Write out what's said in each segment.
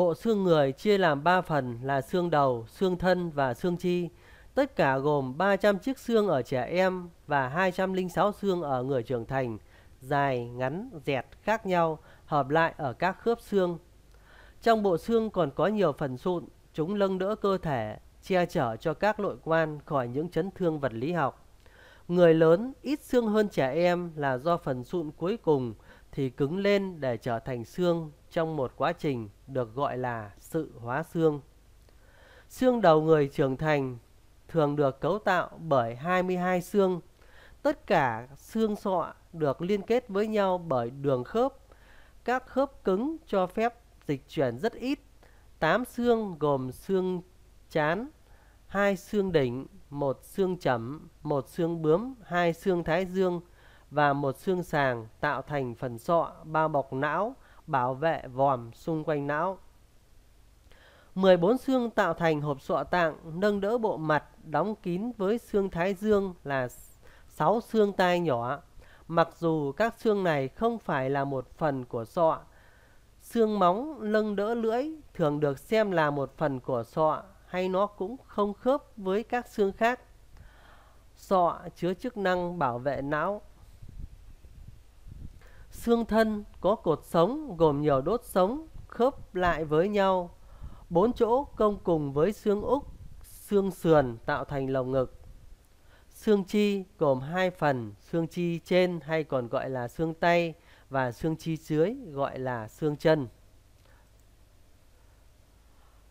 Bộ xương người chia làm 3 phần là xương đầu, xương thân và xương chi. Tất cả gồm 300 chiếc xương ở trẻ em và 206 xương ở người trưởng thành, dài, ngắn, dẹt khác nhau, hợp lại ở các khớp xương. Trong bộ xương còn có nhiều phần sụn, chúng lâng đỡ cơ thể, che chở cho các nội quan khỏi những chấn thương vật lý học. Người lớn ít xương hơn trẻ em là do phần sụn cuối cùng thì cứng lên để trở thành xương trong một quá trình được gọi là sự hóa xương. Xương đầu người trưởng thành thường được cấu tạo bởi 22 xương. Tất cả xương sọ được liên kết với nhau bởi đường khớp. Các khớp cứng cho phép dịch chuyển rất ít. 8 xương gồm xương chán, hai xương đỉnh, một xương chẩm, một xương bướm, hai xương thái dương và một xương sàng tạo thành phần sọ bao bọc não, bảo vệ vòm xung quanh não. 14 xương tạo thành hộp sọ tạng nâng đỡ bộ mặt đóng kín với xương thái dương là 6 xương tai nhỏ. Mặc dù các xương này không phải là một phần của sọ, xương móng nâng đỡ lưỡi thường được xem là một phần của sọ hay nó cũng không khớp với các xương khác. Sọ chứa chức năng bảo vệ não. Xương thân có cột sống gồm nhiều đốt sống khớp lại với nhau. Bốn chỗ công cùng với xương úc, xương sườn tạo thành lồng ngực. Xương chi gồm hai phần, xương chi trên hay còn gọi là xương tay và xương chi dưới gọi là xương chân.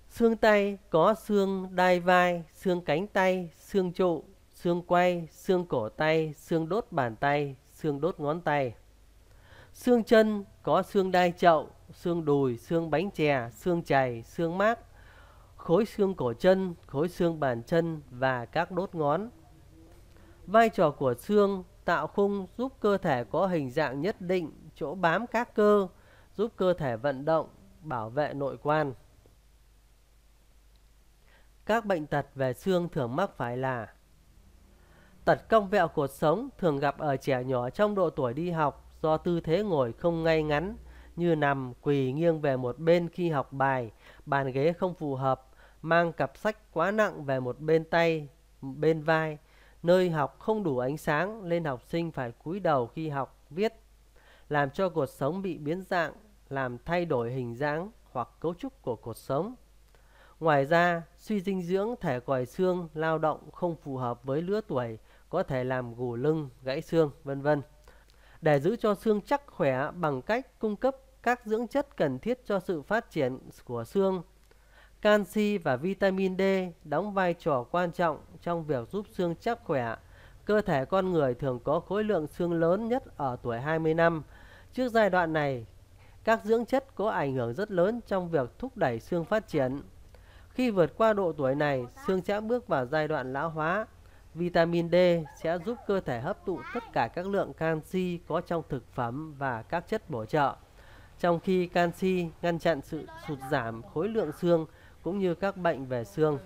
Xương tay có xương đai vai, xương cánh tay, xương trụ, xương quay, xương cổ tay, xương đốt bàn tay, xương đốt ngón tay. Xương chân có xương đai chậu, xương đùi, xương bánh chè, xương chày, xương mát, khối xương cổ chân, khối xương bàn chân và các đốt ngón. Vai trò của xương tạo khung giúp cơ thể có hình dạng nhất định, chỗ bám các cơ, giúp cơ thể vận động, bảo vệ nội quan. Các bệnh tật về xương thường mắc phải là Tật cong vẹo cột sống thường gặp ở trẻ nhỏ trong độ tuổi đi học do tư thế ngồi không ngay ngắn như nằm, quỳ nghiêng về một bên khi học bài, bàn ghế không phù hợp, mang cặp sách quá nặng về một bên tay, bên vai, nơi học không đủ ánh sáng nên học sinh phải cúi đầu khi học viết, làm cho cột sống bị biến dạng, làm thay đổi hình dáng hoặc cấu trúc của cột sống. Ngoài ra, suy dinh dưỡng thể còi xương, lao động không phù hợp với lứa tuổi có thể làm gù lưng, gãy xương, vân vân. Để giữ cho xương chắc khỏe bằng cách cung cấp các dưỡng chất cần thiết cho sự phát triển của xương. Canxi và vitamin D đóng vai trò quan trọng trong việc giúp xương chắc khỏe. Cơ thể con người thường có khối lượng xương lớn nhất ở tuổi 20 năm. Trước giai đoạn này, các dưỡng chất có ảnh hưởng rất lớn trong việc thúc đẩy xương phát triển. Khi vượt qua độ tuổi này, xương sẽ bước vào giai đoạn lão hóa. Vitamin D sẽ giúp cơ thể hấp thụ tất cả các lượng canxi có trong thực phẩm và các chất bổ trợ. Trong khi canxi ngăn chặn sự sụt giảm khối lượng xương cũng như các bệnh về xương.